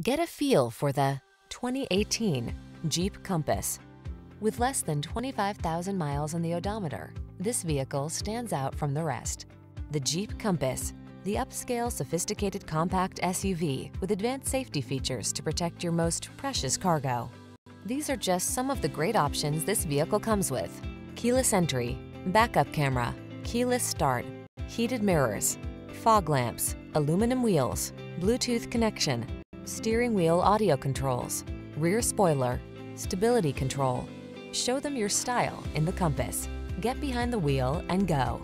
Get a feel for the 2018 Jeep Compass. With less than 25,000 miles on the odometer, this vehicle stands out from the rest. The Jeep Compass, the upscale sophisticated compact SUV with advanced safety features to protect your most precious cargo. These are just some of the great options this vehicle comes with. Keyless entry, backup camera, keyless start, heated mirrors, fog lamps, aluminum wheels, Bluetooth connection, steering wheel audio controls, rear spoiler, stability control. Show them your style in the Compass. Get behind the wheel and go.